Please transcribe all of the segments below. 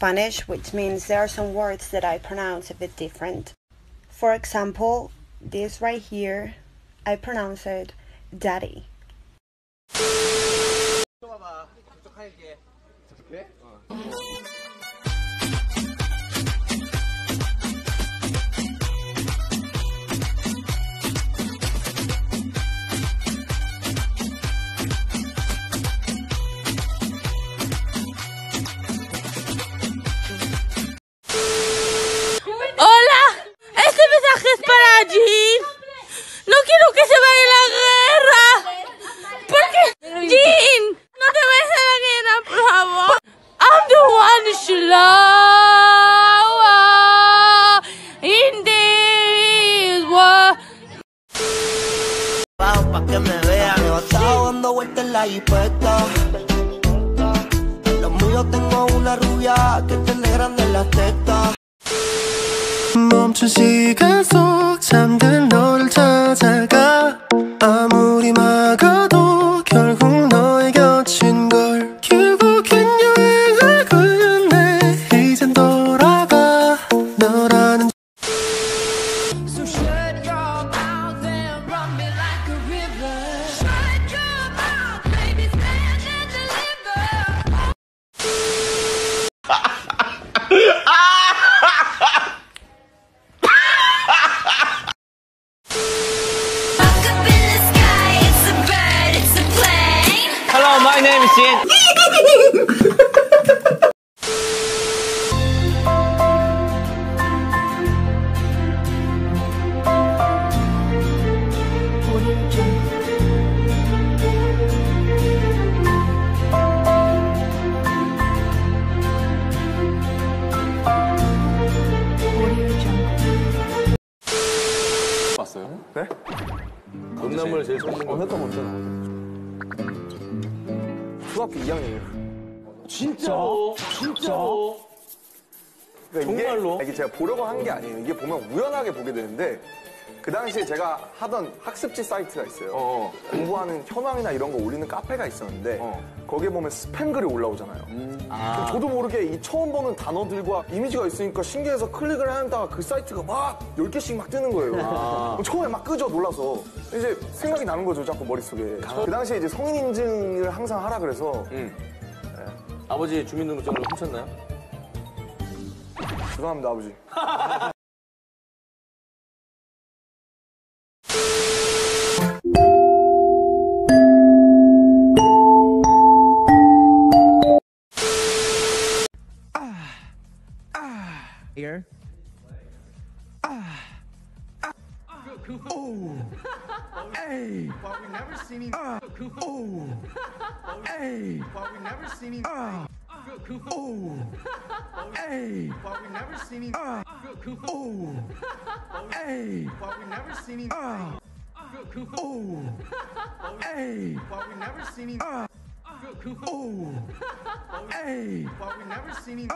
I'm Spanish, which means there are some words that I pronounce a bit different. For example, this right here, I pronounce it daddy. la jipeta. Los míos tengo una rubia que tiene grandes las tetas. 멈춘 시간 속 잠든 너를 찾아가 아무리 막아도 봤어요? 네? 음란물 제일 처음 본거 했던 거잖아. 중학교 2학년이에요. 진짜? 진짜? 그러니까 정말로? 이게 제가 보려고 한 게 아니에요. 이게 보면 우연하게 보게 되는데 그 당시에 제가 하던 학습지 사이트가 있어요. 공부하는 현황이나 이런 거 올리는 카페가 있었는데 거기에 보면 스팸 글이 올라오잖아요. 그럼 저도 모르게 이 처음 보는 단어들과 이미지가 있으니까 신기해서 클릭을 하다가 그 사이트가 막 10개씩 막 뜨는 거예요. 그럼 처음에 막 끄죠, 놀라서. 이제 생각이 나는 거죠, 자꾸 머릿속에. 그 당시에 이제 성인 인증을 항상 하라 그래서 아버지 주민등록증을 훔쳤나요? 죄송합니다, 아버지. Oh. never seen him. Uh, oh, hey. But we've never seen him. Uh, oh, hey. But we've never seen him. Uh, oh, hey. But we've never seen him. Uh, oh, hey. But we've never seen him.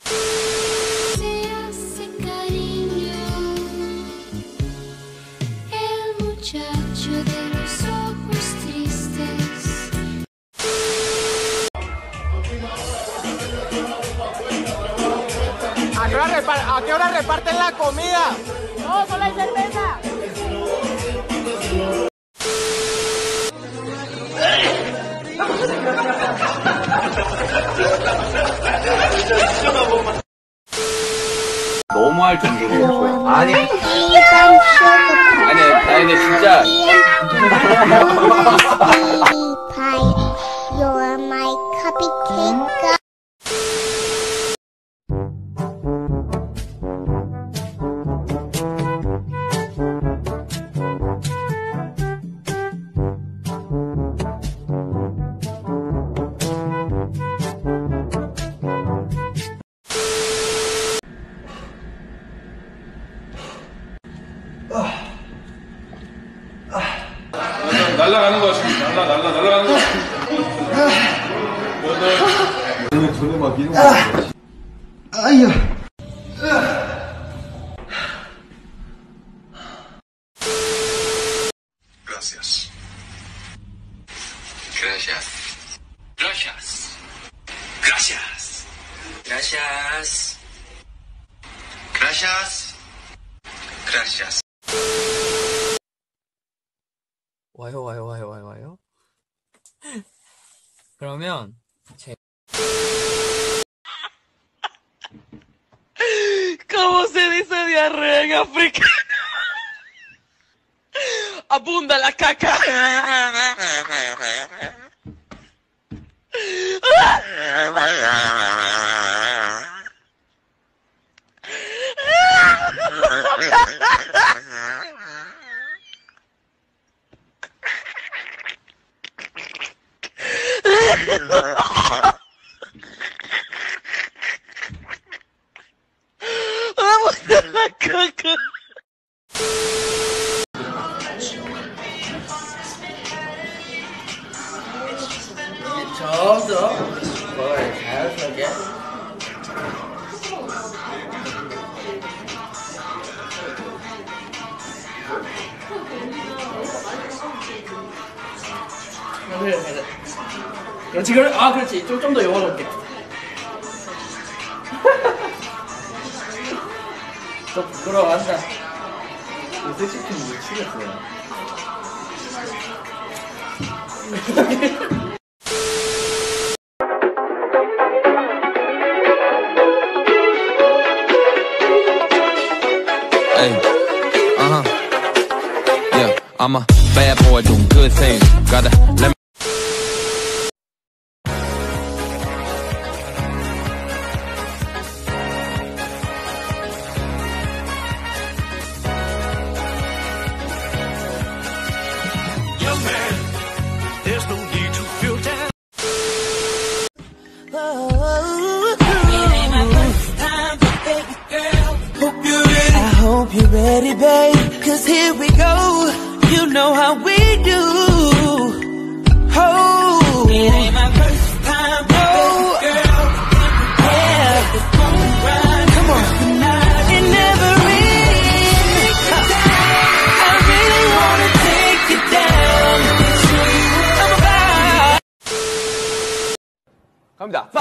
Se hace cariño. ¿A qué hora reparten la comida? 너무할 정도로 아니 아니 아니 진짜 Pie, you're my cupcake. 날라가는 거 지금 날라 날라 날라가는 거. 와요 와요 와요 와요 와요 그러면 제 ¿Cómo se dice diarrea en africano? Abunda la caca. 그래 그래 그렇지 그래 아 그렇지 좀 좀 더 영어롭게 또 부끄러워한다 이 섹시팀 미치겠어요 uh I'm a bad boy doing good things. Gotta let 갑니다. 5,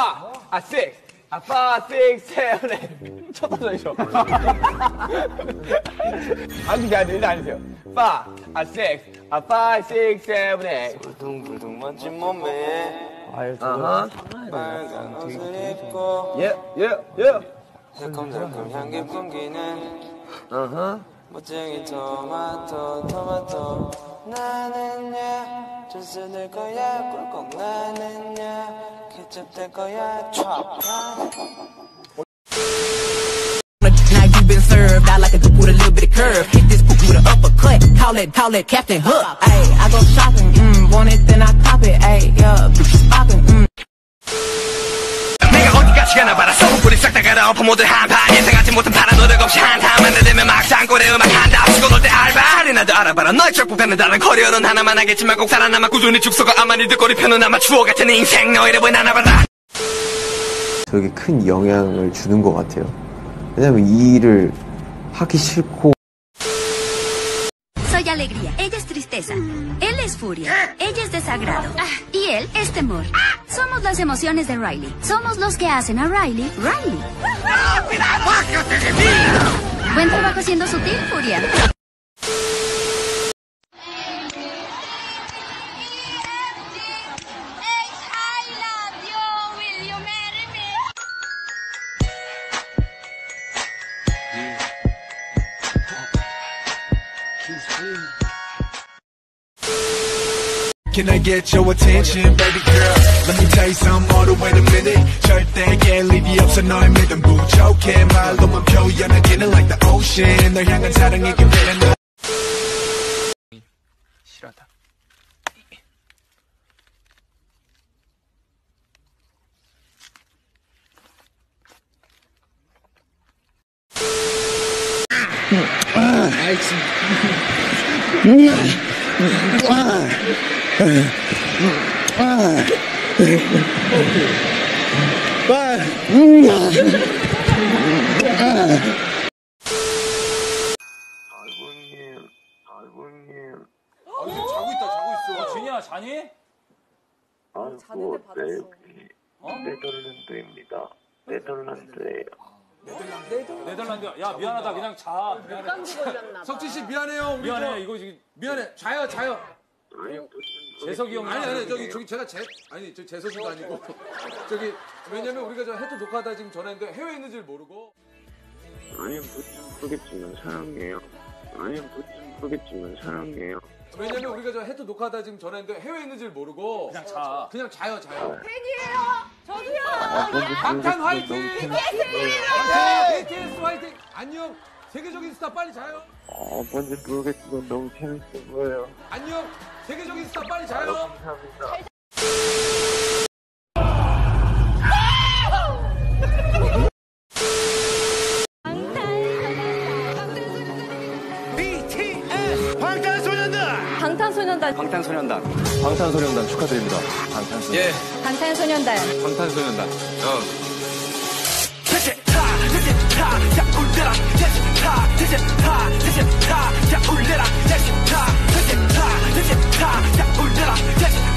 아, 6, 아, 5, 6, 7, 8. 첫 번째죠. 안 일단 앉으세요. 5, 아, 6, 아, 5, 6, 7, 8. 불둥불둥 멋진 몸에 아유, 아하. 빨간 옷을 입고 예, 예, 예. 새콤달콤 향기 풍기는 아하. 멋쟁이 토마토 토마토 나는야 주스 될 거야 꿀꺽 나는야 Now you been served. I like a dude with a little bit of curve. Hit this poop with an uppercut. Call it, call it Captain Hook. Ayy, I go shopping. Mm, want it, then I cop it. Ayy, yeah, bitches popping. Mm. 내가 어디까지 가나 봐라 소금뿌리 싹 다 갈아엎어 모두 한판 예상하지 못한 파란 노력 없이 한 알아봐라 너의 척부패는 다른 커리어는 하나만 하겠지만 꼭 살아남아 꾸준히 죽서가 아마니 듣거리 펴는 아마 추억 같은 인생 너희를 왜 나나봐라 되게 큰 영향을 주는 것 같아요. 왜냐면 이 일을 하기 싫고 Soy alegría, ella es tristeza. Él es furia, ella es desagrado. Y él es temor. Somos las emociones de Riley. Somos los que hacen a Riley, Riley. Buen trabajo siendo sutil, furia. Can I get your attention, baby girl? Let me tell you something, all the wait a minute. 절대 깰 일이 없어 너의 믿음 부족해 말로만 표현하기는 like the ocean. 널 향한 사랑이 기회는 너. 싫어하다. 자고 있다 자고 있어. 진이야 자니? 아이고, 네, 네, 떨린드입니다. 네덜란드예요. 네덜란드. 야 미안하다. 그냥 자. 미안해. 석진 씨 미안해요. 우리 미안해. 저- 이거 지금 미안해. 자요 자요. 재석이 형. 아니 아니 저기 저기 제가 제 아니 저 재석이가 아니고 저기 왜냐면 우리가 저 해도 녹화하다 지금 전화했는데 해외에 있는 줄 모르고 아니요, 모르겠지만 사랑해요. 아니요, 모르겠지만 사랑해요. 왜냐면 우리가 저 해도 녹화하다 지금 전화했는데 해외에 있는 줄 모르고 그냥 자 그냥 자요 자요. 팬이에요. 저도요. 방탄 화이팅! BTS! BTS 화이팅! 안녕 세계적인 스타 빨리 자요. 어, 뭔지 모르겠지만 너무 재밌어 보여요. 안녕 세계적인 스타 빨리 자요. 감사합니다. 방탄소년단 방탄소년단 방탄소년단 축하드립니다. 방탄소년단. 예. 방탄소년단 방탄소년단. 어.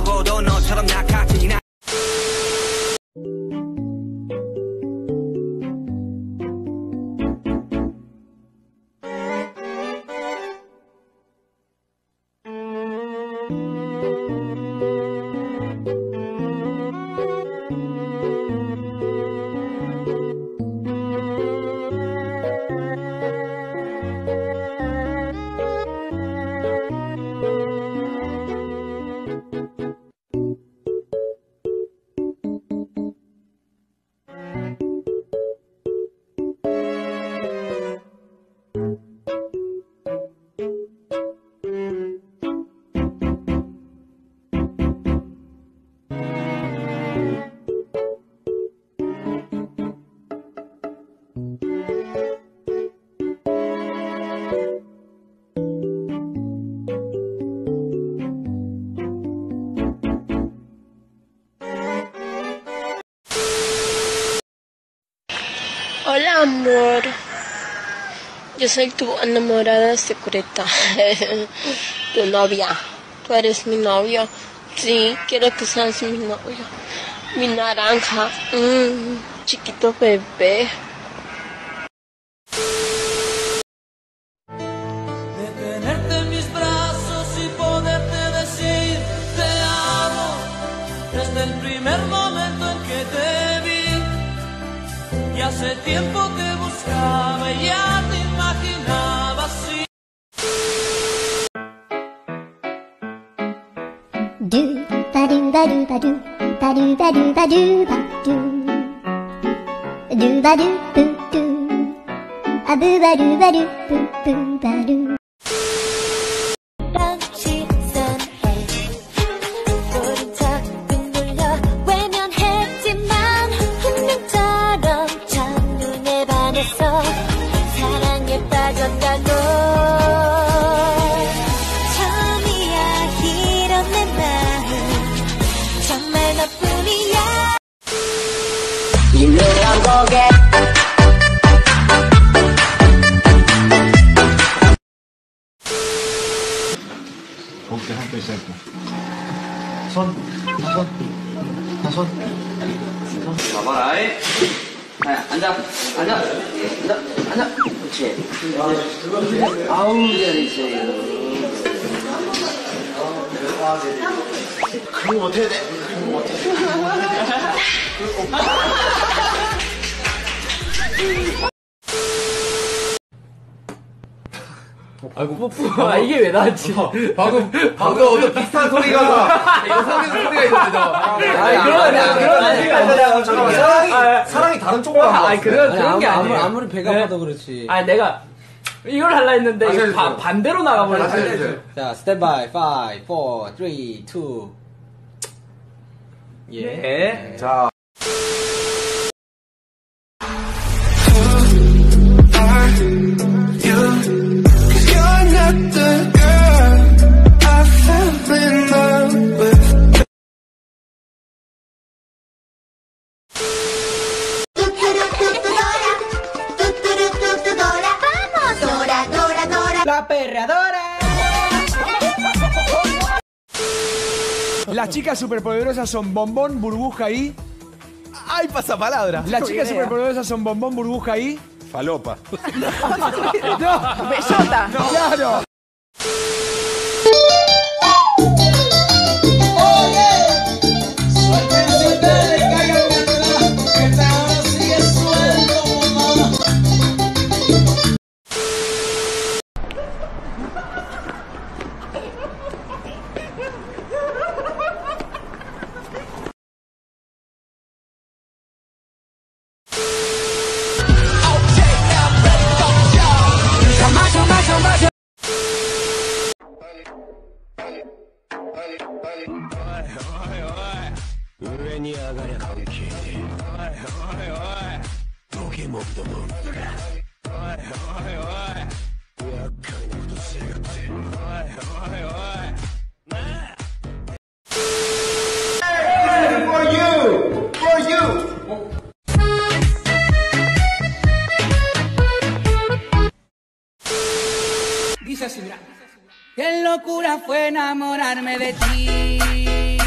Bravo amor, yo soy tu enamorada secreta, tu novia, tú eres mi novio, sí, quiero que seas mi novio, mi naranja, mm, chiquito bebé. Hace tiempo te buscaba y ya te imaginaba así. Do ba do ba do ba do ba do ba do ba do ba do do ba do boo do a boo ba do ba do boo boo ba do 어깨 한쪽 있을게. 손, 한 손, 한 손. 손. 봐봐라. 자, 앉아, 앉아, 앉아, 앉아. 그렇지. 아우, 잘했어요. 그런 거 어떻게 돼? 거 어떻게 아이고 뽀뽀. 아 이게 왜 나왔지? 방금 방금 어떤 비슷한 소리가 이상한 소리가 있었죠. 아 그런 그런 얘기가 아니라 잠깐만 사랑이 사랑이 다른 쪽으로 간아거 그런? 그런 게 아니에요. 아무리 배가 네. 아파도 그렇지. 아니 내가 이걸 할라 했는데 이거. 바- 반대로 나가버렸어. 자, 스탠바이 5, 4, 3, 2. 예. 자. Las chicas superpoderosas son bombón, burbuja y. ¡Ay, pasapalabra! Las chicas idea. superpoderosas son bombón, burbuja y. Falopa. no, Bellota. no, claro. came of the you! Dice. Qué locura fue enamorarme de ti.